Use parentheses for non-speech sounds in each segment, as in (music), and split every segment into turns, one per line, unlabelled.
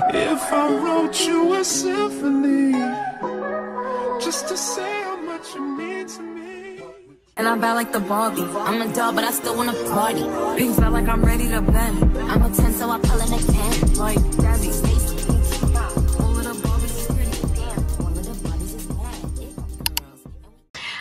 If I wrote you a symphony, just to say how much you mean to me.
And I'm bad like the Barbie. I'm a doll, but I still wanna party. Pink felt like I'm ready to bend. I'm a 10, so I pull a next 10. Like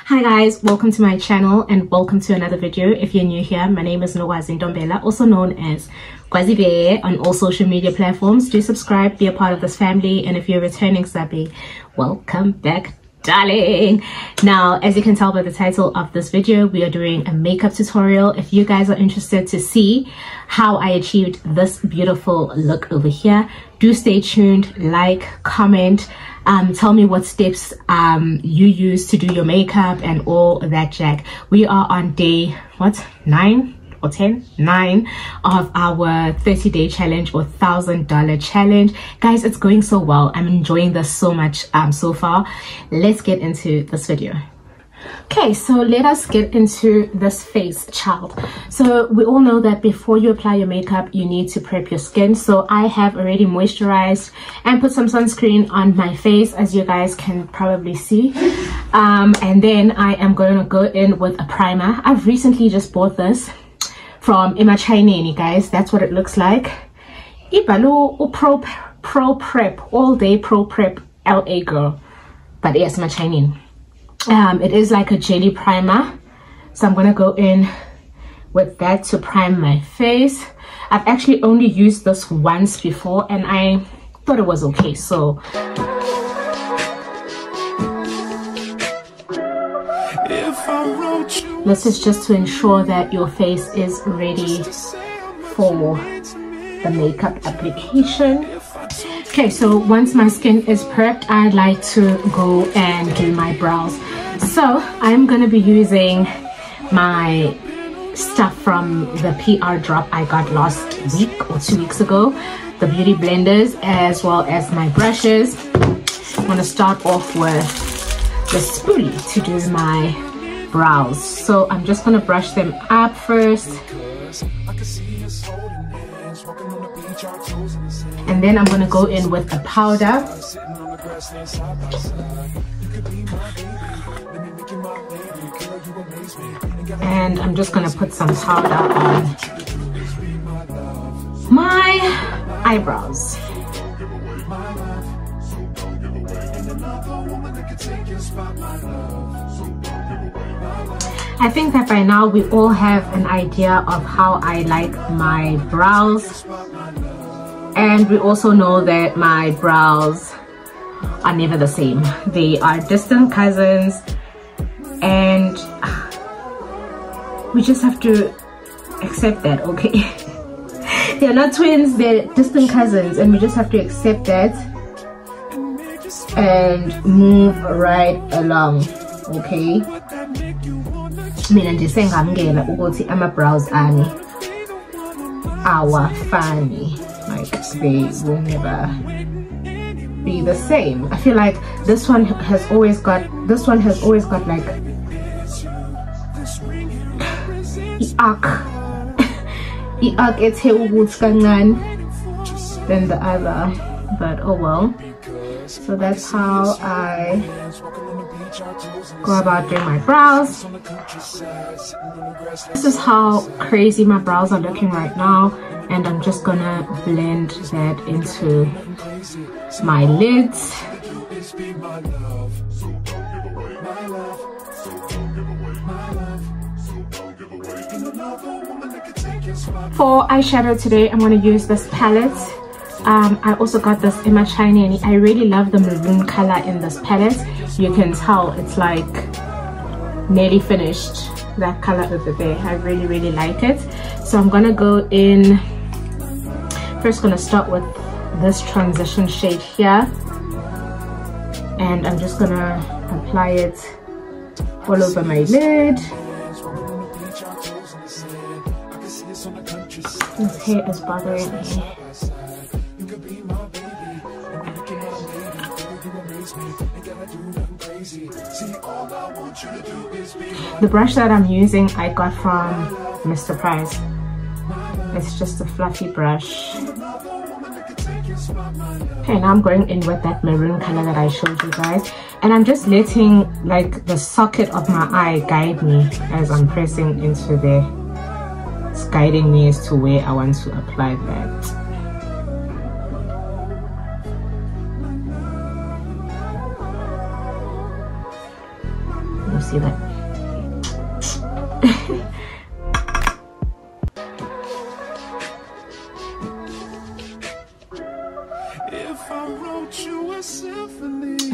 Hi guys, welcome to my channel and welcome to another video. If you're new here, my name is Nogwazi Ndombela, also known as Kwazeybear on all social media platforms. Do subscribe, be a part of this family, and if you're returning subby, welcome back darling now as you can tell by the title of this video we are doing a makeup tutorial if you guys are interested to see how i achieved this beautiful look over here do stay tuned like comment um, tell me what steps um, you use to do your makeup and all that jack. We are on day what nine or 10 9 of our 30 day challenge or thousand dollar challenge. Guys it's going so well. I'm enjoying this so much um so far. Let's get into this video okay so let us get into this face child so we all know that before you apply your makeup you need to prep your skin so i have already moisturized and put some sunscreen on my face as you guys can probably see um, and then i am going to go in with a primer i've recently just bought this from Emma Chinini, guys. That's what it looks like. Ibalu Pro Pro Prep All Day Pro Prep LA Girl, but yes, Emma Chinini. Um, it is like a jelly primer, so I'm gonna go in with that to prime my face. I've actually only used this once before, and I thought it was okay. So this is just to ensure that your face is ready for the makeup application okay so once my skin is prepped i like to go and do my brows. So i'm to be using my stuff from the pr drop i got last week or two weeks ago the beauty blenders as well as my brushes. I'm to start off with the spoolie to do my brows. So i'm just gonna brush them up first and then i'm gonna go in with the powder. And i'm just gonna put some powder on my eyebrows. I think that by now we all have an idea of how I like my brows and we also know that my brows are never the same. They are distant cousins and ah, we just have to accept that okay? (laughs) They're not twins they're distant cousins and we just have to accept that and move right along okay? Mina nje sengamukela ukuthi ama-brows ami awafani they will never be the same. I feel like this one has always got this one has always got like i-arc i-arc ethe ukuthi kancane than the other but oh well. So that's how i go about doing my brows. This is how crazy my brows are looking right now and i'm just gonna blend that into my lids for eyeshadow today i'm to use this palette um, I also got this Emma Chinini. I really love the maroon color in this palette. You can tell it's like nearly finished. That color over there. I really, really like it. So I'm gonna go in. First gonna start with this transition shade here. And I'm just gonna apply it all over my lid. This hair is bothering me. The brush that I'm using I got from Mr. Price. It's just a fluffy brush. Okay, now I'm going in with that maroon color that I showed you guys. And I'm just letting like the socket of my eye guide me as I'm pressing into there. It's guiding me as to where I want to apply that. You see that? (laughs)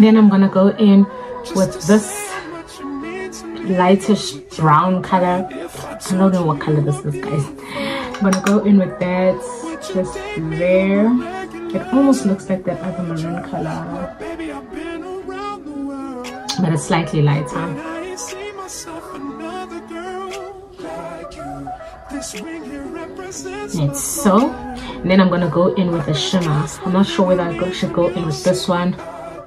then I'm gonna go in with this lightish brown color. I don't know what color this is, guys. I'm gonna go in with that just there. It almost looks like that other maroon color, but it's slightly lighter. It's so. And then I'm gonna go in with a shimmer. I'm not sure whether I should go in with this one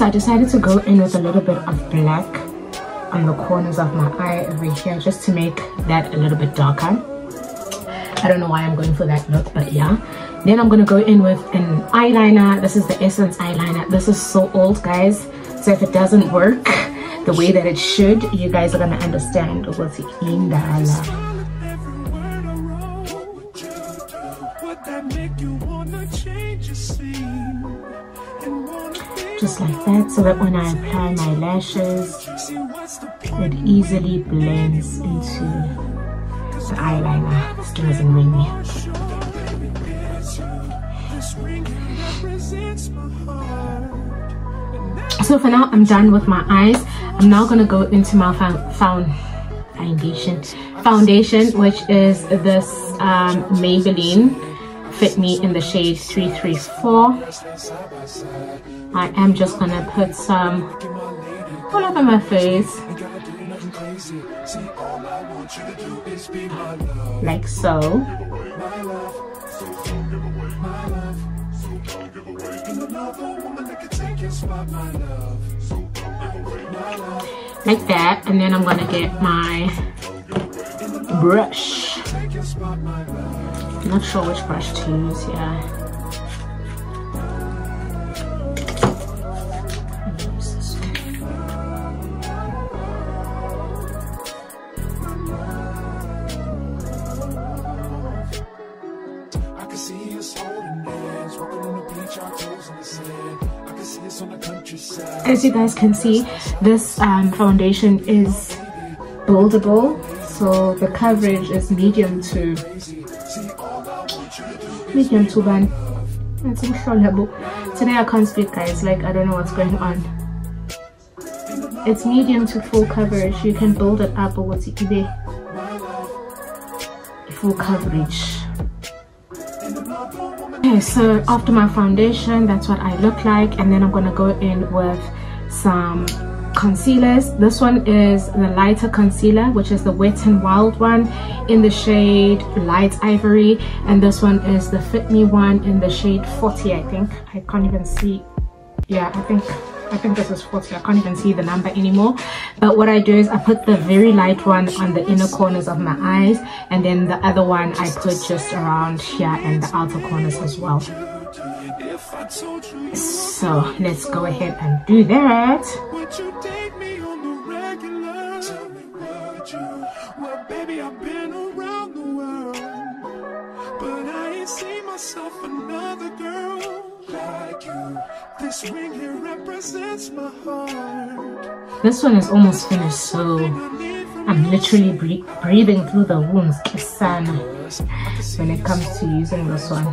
I decided to go in with a little bit of black on the corners of my eye over here just to make that a little bit darker. I don't know why I'm going for that look, but yeah. Then I'm going to go in with an eyeliner. This is the Essence eyeliner. This is so old, guys. So if it doesn't work (laughs) the way that it should, you guys are going to understand what's in the eyeliner. Just like that so that when I apply my lashes it easily blends into the eyeliner still doesn't ring me. So for now I'm done with my eyes. I'm now gonna go into my found foundation. Foundation which is this um, Maybelline fit me in the shade 334 I am just gonna put some all over my face like so. Like that and then I'm gonna get my brush not sure which brush to use here as you guys can see this um, foundation is buildable so the coverage is medium to medium to one today i can't speak guys. Like i don't know what's going on. It's medium to full coverage. You can build it up or what's it today full coverage. Okay so after my foundation that's what i look like and then i'm gonna go in with some concealers. This one is the lighter concealer which is the wet and wild one in the shade light ivory. And this one is the fit me one in the shade 40 i think. I can't even see. Yeah i think I think this is 40 I can't even see the number anymore. But what I do is I put the very light one on the inner corners of my eyes and then the other one I put just around here and the outer corners as well so let's go ahead and do that myself another girl like you. This ring here represents my heart. This one is almost finished, so I'm literally breathing through the wounds, Kisana, when it comes to using this one.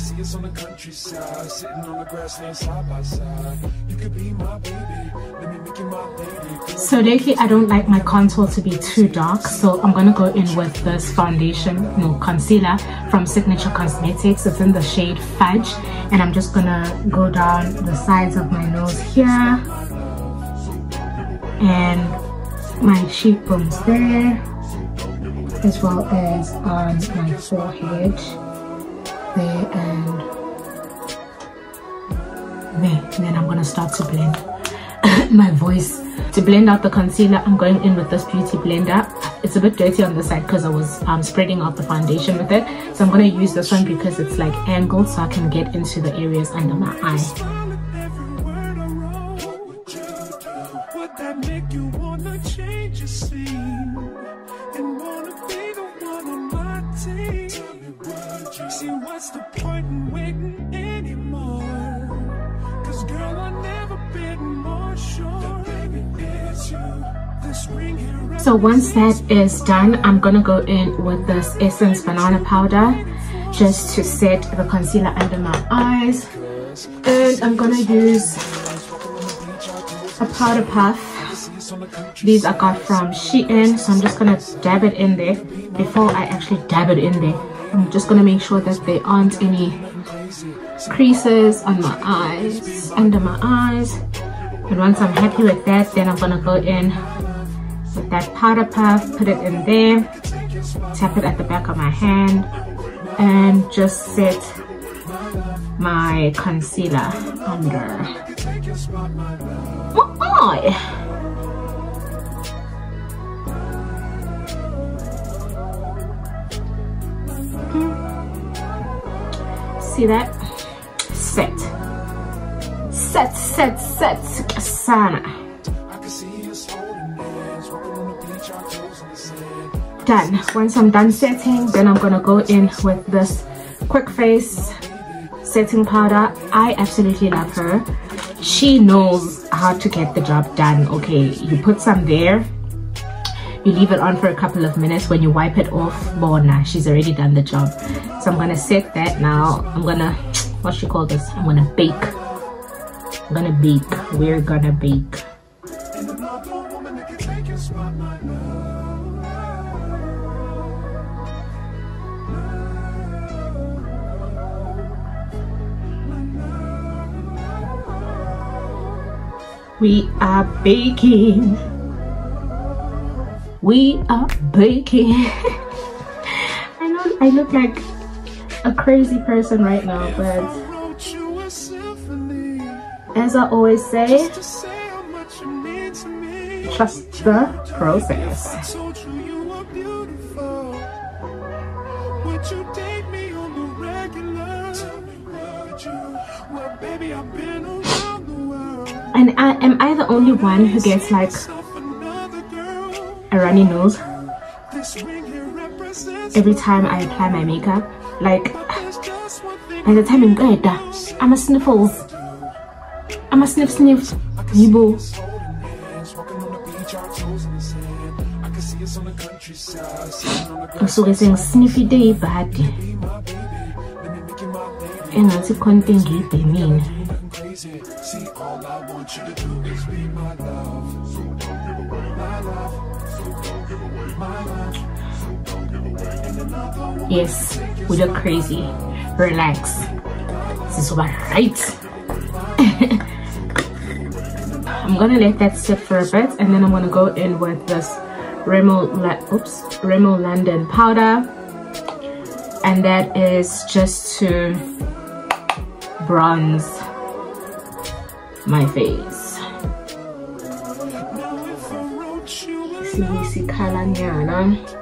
Can see us on the countryside, sitting on the grassland side by side. You could be my baby, let me make you my.
So lately I don't like my contour to be too dark so I'm gonna go in with this foundation, no concealer from Signature Cosmetics. It's in the shade Fudge and I'm just gonna go down the sides of my nose here and my cheekbones there as well as on my forehead there and there and then I'm gonna start to blend (laughs) my voice. To blend out the concealer I'm going in with this beauty blender. It's a bit dirty on the side because I was um, spreading out the foundation with it. So I'm going to use this one because it's like angled so I can get into the areas under my eye So once that is done, I'm gonna go in with this Essence Banana Powder just to set the concealer under my eyes. And I'm gonna use a powder puff. These I got from Shein, so I'm just gonna dab it in there before I actually dab it in there. I'm just gonna make sure that there aren't any creases on my eyes, under my eyes. And once I'm happy with that, then I'm gonna go in with that powder puff, put it in there, tap it at the back of my hand, and just set my concealer under oh, my eye. Hmm. See that? Set. Set, set, set. Sana. Done once i'm done setting then i'm gonna go in with this quick face setting powder. I absolutely love her. She knows how to get the job done. Okay you put some there. You leave it on for a couple of minutes. When you wipe it off bona she's already done the job. So i'm gonna set that now. I'm gonna what she call this? I'm gonna bake. I'm gonna bake. We're gonna bake We are baking. We are baking. (laughs) I know I look like a crazy person right now, but
wrote you a symphony
as I always say,
to say how much you mean to me.
trust the process. Only one who gets like a runny nose every time I apply my makeup? Like by the time I'm good, I'm a sniffles. I'm a sniff sniff. Yibo.
us holding hands, walking on the beach,
Yes, we look crazy. Relax. This is right. (laughs) I'm gonna let that sit for a bit and then I'm gonna go in with this La oops, Rimmel London powder. And that is just to bronze my face.
Now if I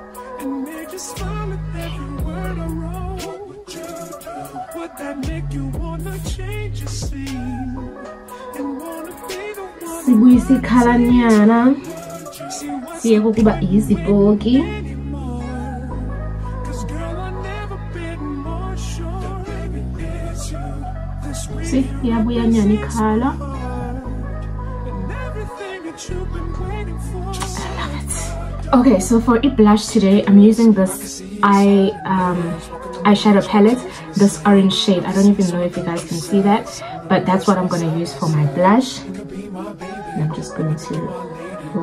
that you've been waiting for.
I love it. okay so for a blush today i'm using this eye um eyeshadow palette this orange shade i don't even know if you guys can see that but that's what i'm going to use for my blush i'm just going to (laughs)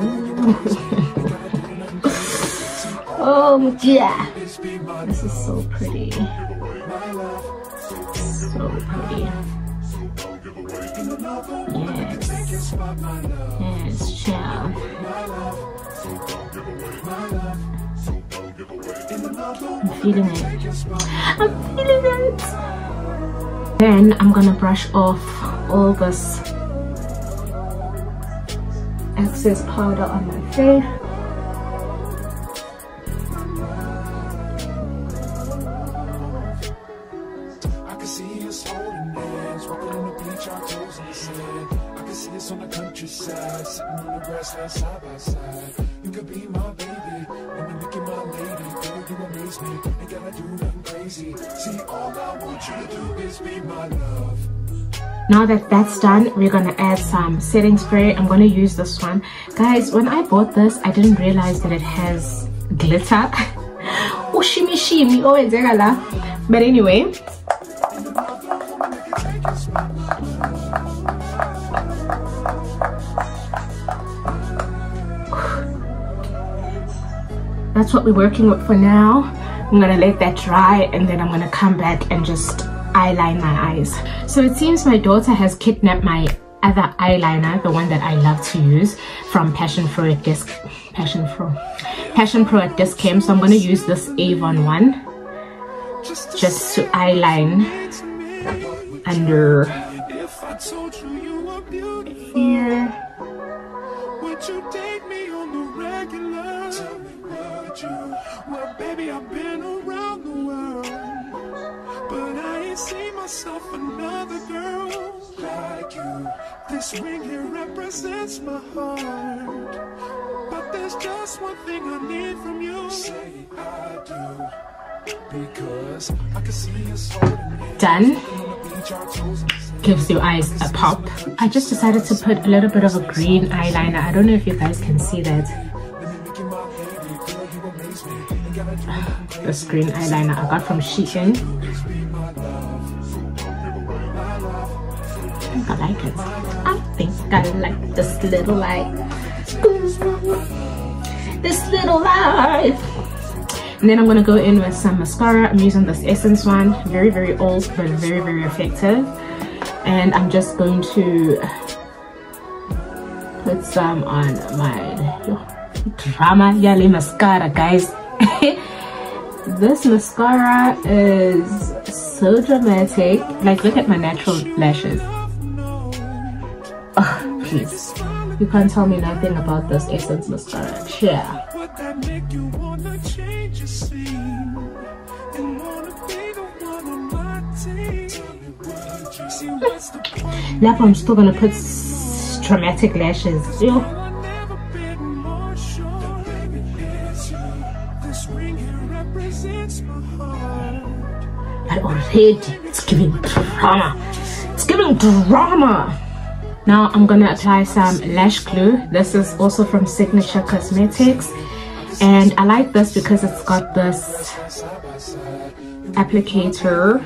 oh yeah. This is so pretty. So pretty. Yes. Yes child I'm feeling it. I'm feeling it. Then I'm gonna brush off all this excess powder on my face.
See, all I want you to do is be my love.
Now that that's done we're gonna add some setting spray. I'm gonna use this one. Guys when i bought this i didn't realize that it has glitter. (laughs) Shimmy shimmy oh but anyway. That's what we're working with for now. I'm gonna let that dry and then i'm gonna come back and just eyeline my eyes. So it seems my daughter has kidnapped my other eyeliner the one that i love to use from passion pro at disc passion pro passion pro at discam so i'm going to use this avon one just to eyeline under here?
Well, baby, I've been around ain't seen myself another girl like you. This ring here represents my heart, but there's just one thing I need from you. Say I do, because I can see us
done
on the beach, our toes in the sand.
gives your eyes a pop. I just decided to put a little bit of a green eyeliner. I don't know if you guys can see that. (sighs) This green eyeliner i got from shein I like it. I think I like this little light. This little light. And then I'm gonna go in with some mascara. I'm using this Essence one. Very, very old, but very, very effective. And I'm just going to put some on my drama yali mascara, guys. (laughs) this mascara is so dramatic. Like, look at my natural lashes. Oh. You can't tell me nothing about this Essence mascara. Yeah. Lapho, I'm still gonna put dramatic lashes.
Heart.
But already, it's giving drama. It's giving drama. Now I'm gonna apply some lash glue. This is also from Signature Cosmetics. And I like this because it's got this applicator.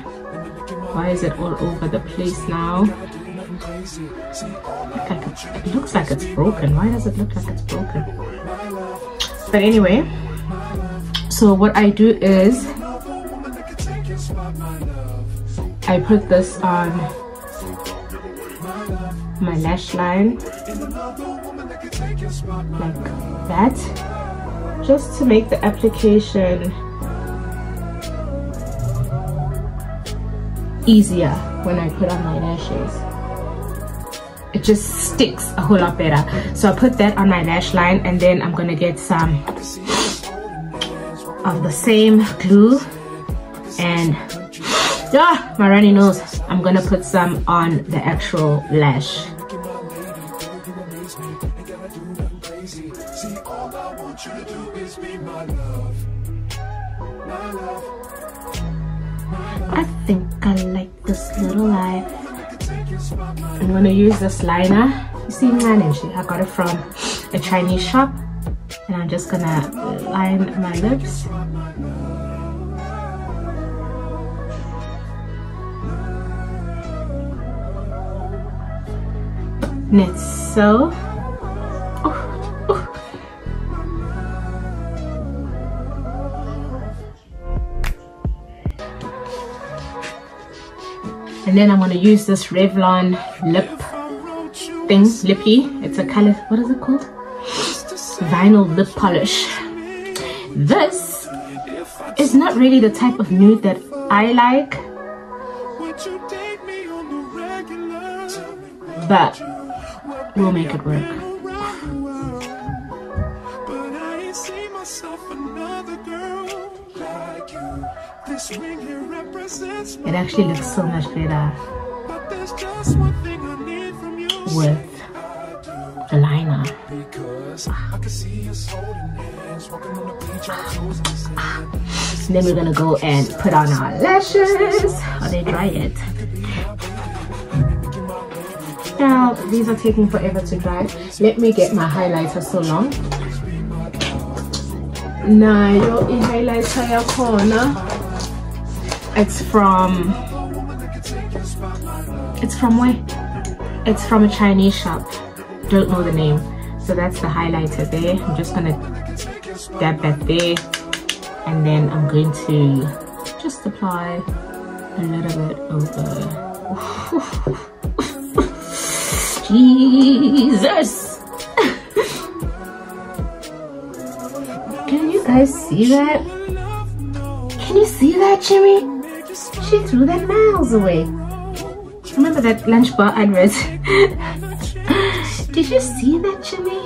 Why is it all over the place now? It looks like it's broken. Why does it look like it's broken? But anyway, so what I do is I put this on my lash line like that just to make the application easier when I put on my lashes. It just sticks a whole lot better. So I put that on my lash line and then I'm gonna get some of the same glue and ah, my runny nose. I'm gonna put some on the actual lash.
I my. My
think I like this little light I'm gonna use this liner. You see man I got it from a Chinese shop. And I'm just gonna line my lips knit so and then I'm going to use this Revlon lip thing lippy. It's a color what is it called? Vinyl lip polish. This is not really the type of nude that I like but we'll make it work it actually looks so much better with the liner. then we're gonna go and put on our lashes. Are they dry yet? Now, these are taking forever to dry. Let me get my highlighter so long. Nayo i-highlighter corner. It's from it's from where? It's from a Chinese shop. Don't know the name. So that's the highlighter there. I'm just gonna dab that there. And then I'm going to just apply a little bit over. Jesus! Can you guys see that? Can you see that, Jimmy? She threw that miles away. Remember that lunch bar advert? (laughs) Did you see that, Jimmy?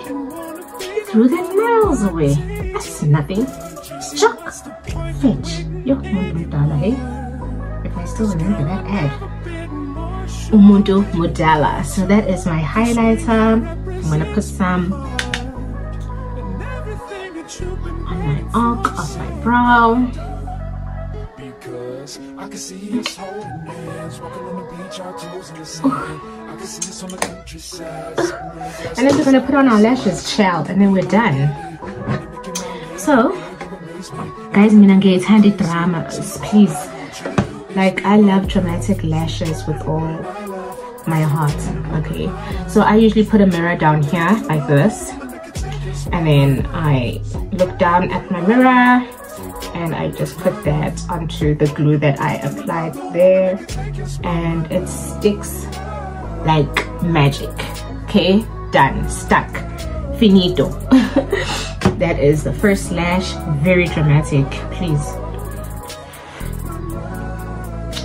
She threw that miles away. That's nothing. Chuck! Fetch. Yo, Mudala, hey? If I still remember that ad. Umuntu Mudala. So that is my highlighter. I'm gonna put some on my arc of my brow. I can see us holding hands, walking on the beach, our toes in the sand. I can see us on the countryside. and then we're gonna put on our lashes, child, and then we're done. So, guys, mina handy dramas, please. Like, I love dramatic lashes with all my heart, okay? So I usually put a mirror down here, like this. And then I look down at my mirror and I just put that onto the glue that I applied there. And it sticks like magic okay? Done. Stuck. Finito. (laughs) That is the first lash. Very dramatic. Please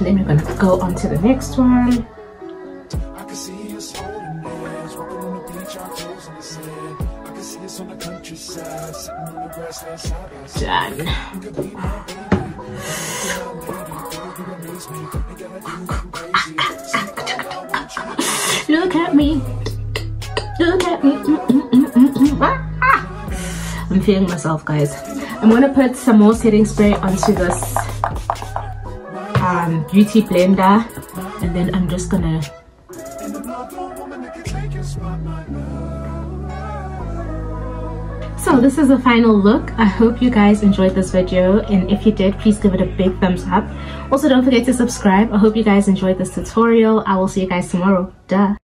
then we're gonna go on to the next one Done. Look at me. Look at me. Mm -mm -mm ah. I'm feeling myself, guys. I'm gonna put some more setting spray onto this um, beauty blender, and then I'm just gonna so this is the final look. I hope you guys enjoyed this video and if you did please give it a big thumbs up. Also don't forget to subscribe. I hope you guys enjoyed this tutorial. I will see you guys tomorrow. Duh